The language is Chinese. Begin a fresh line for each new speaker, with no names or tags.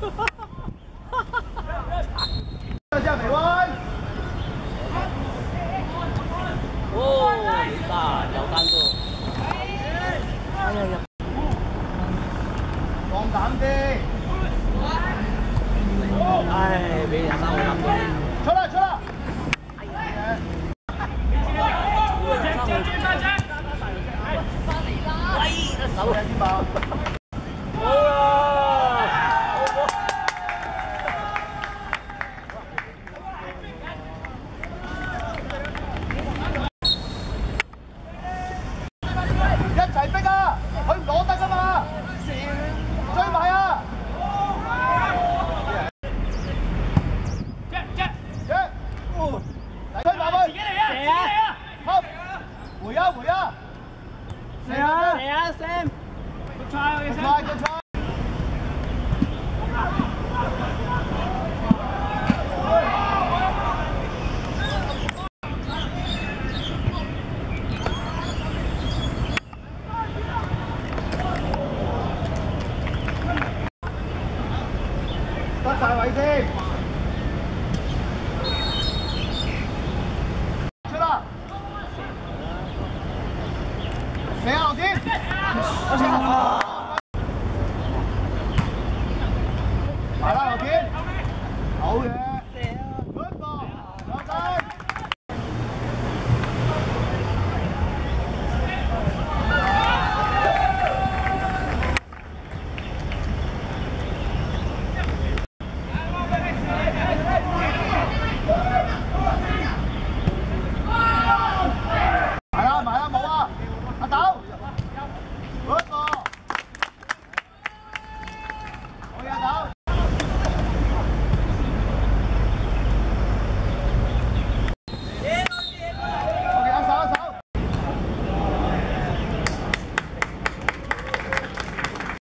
上下每弯。哦，哇，又单刀。哎呀，又。放胆飞。哎，俾人收单刀。出来，出来。喂，你手有点麻。攞得噶嘛！追埋啊！一、埋佢。射啊！好，回啊回啊！射啊射啊 Sam，唔差啊，唔得曬位先。出啦，你好啲，我 哋